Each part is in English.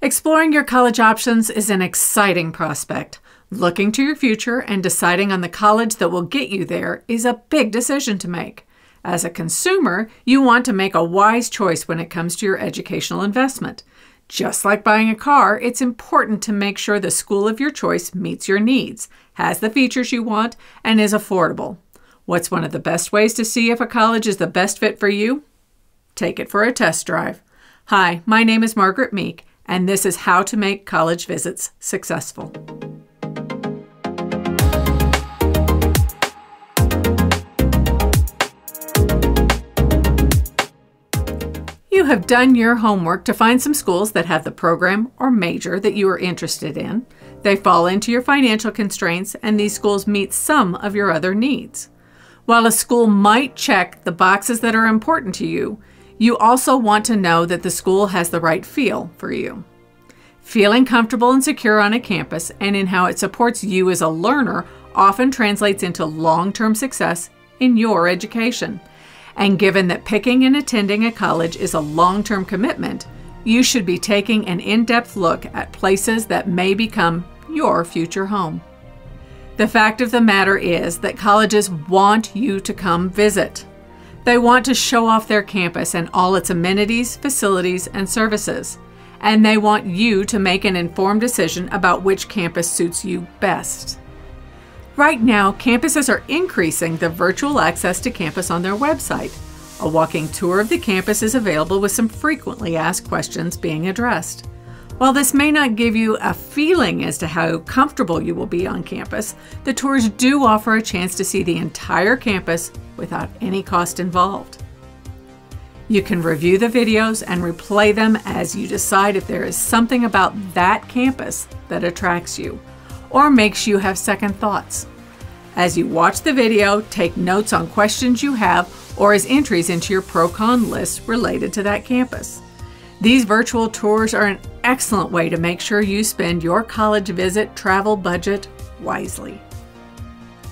Exploring your college options is an exciting prospect. Looking to your future and deciding on the college that will get you there is a big decision to make. As a consumer, you want to make a wise choice when it comes to your educational investment. Just like buying a car, it's important to make sure the school of your choice meets your needs, has the features you want, and is affordable. What's one of the best ways to see if a college is the best fit for you? Take it for a test drive. Hi, my name is Margaret Meek, and this is how to make college visits successful. You have done your homework to find some schools that have the program or major that you are interested in. They fall into your financial constraints, and these schools meet some of your other needs. While a school might check the boxes that are important to you, you also want to know that the school has the right feel for you. Feeling comfortable and secure on a campus and in how it supports you as a learner often translates into long term success in your education. And given that picking and attending a college is a long term commitment, you should be taking an in depth look at places that may become your future home. The fact of the matter is that colleges want you to come visit. They want to show off their campus and all its amenities, facilities, and services. And they want you to make an informed decision about which campus suits you best. Right now, campuses are increasing the virtual access to campus on their website. A walking tour of the campus is available with some frequently asked questions being addressed. While this may not give you a feeling as to how comfortable you will be on campus, the tours do offer a chance to see the entire campus without any cost involved. You can review the videos and replay them as you decide if there is something about that campus that attracts you or makes you have second thoughts. As you watch the video, take notes on questions you have or as entries into your pro con list related to that campus. These virtual tours are an excellent way to make sure you spend your college visit travel budget wisely.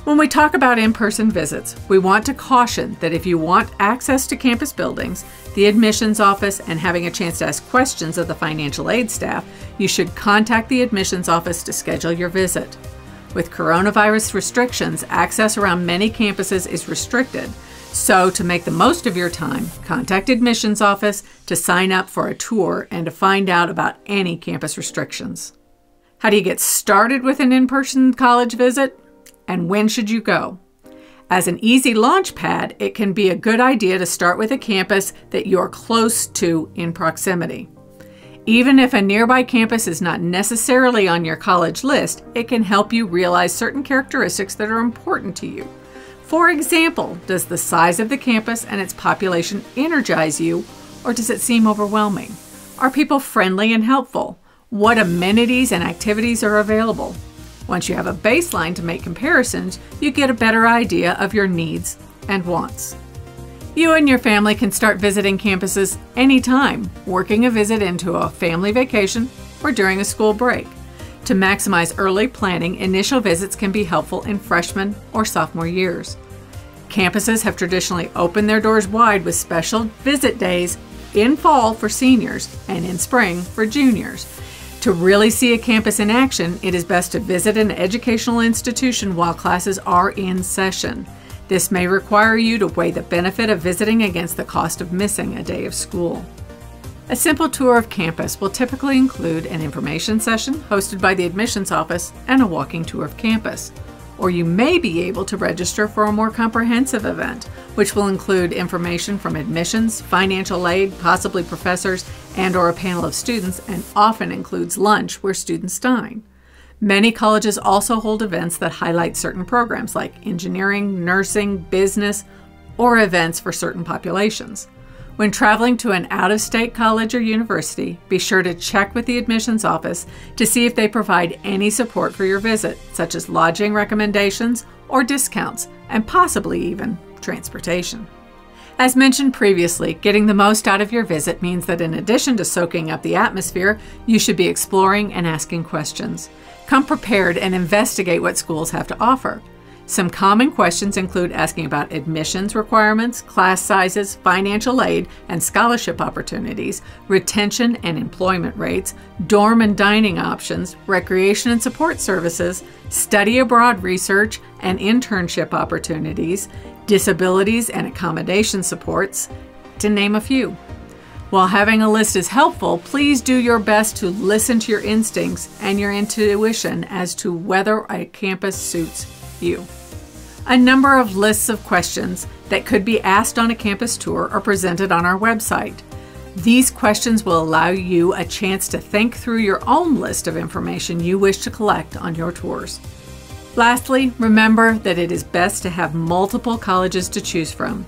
When we talk about in person visits, we want to caution that if you want access to campus buildings, the admissions office, and having a chance to ask questions of the financial aid staff, you should contact the admissions office to schedule your visit. With coronavirus restrictions, access around many campuses is restricted, so, to make the most of your time, contact admissions office to sign up for a tour and to find out about any campus restrictions. How do you get started with an in person college visit? And when should you go? As an easy launch pad, it can be a good idea to start with a campus that you're close to in proximity. Even if a nearby campus is not necessarily on your college list, it can help you realize certain characteristics that are important to you. For example, does the size of the campus and its population energize you, or does it seem overwhelming? Are people friendly and helpful? What amenities and activities are available? Once you have a baseline to make comparisons, you get a better idea of your needs and wants. You and your family can start visiting campuses anytime, working a visit into a family vacation or during a school break. To maximize early planning, initial visits can be helpful in freshman or sophomore years. Campuses have traditionally opened their doors wide with special visit days in fall for seniors and in spring for juniors. To really see a campus in action, it is best to visit an educational institution while classes are in session. This may require you to weigh the benefit of visiting against the cost of missing a day of school. A simple tour of campus will typically include an information session hosted by the admissions office and a walking tour of campus. Or you may be able to register for a more comprehensive event, which will include information from admissions, financial aid, possibly professors, and or a panel of students and often includes lunch where students dine. Many colleges also hold events that highlight certain programs like engineering, nursing, business, or events for certain populations. When traveling to an out of state college or university, be sure to check with the admissions office to see if they provide any support for your visit, such as lodging recommendations or discounts, and possibly even transportation. As mentioned previously, getting the most out of your visit means that in addition to soaking up the atmosphere, you should be exploring and asking questions. Come prepared and investigate what schools have to offer. Some common questions include asking about admissions requirements, class sizes, financial aid and scholarship opportunities, retention and employment rates, dorm and dining options, recreation and support services, study abroad research and internship opportunities, disabilities and accommodation supports, to name a few. While having a list is helpful, please do your best to listen to your instincts and your intuition as to whether a campus suits you. A number of lists of questions that could be asked on a campus tour are presented on our website. These questions will allow you a chance to think through your own list of information you wish to collect on your tours. Lastly, remember that it is best to have multiple colleges to choose from.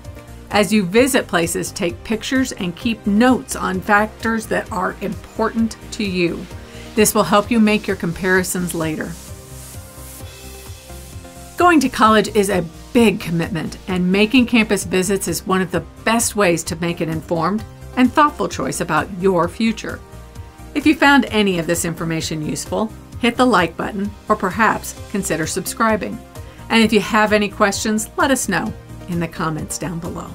As you visit places, take pictures and keep notes on factors that are important to you. This will help you make your comparisons later. Going to college is a big commitment, and making campus visits is one of the best ways to make an informed and thoughtful choice about your future. If you found any of this information useful, hit the like button or perhaps consider subscribing. And if you have any questions, let us know in the comments down below.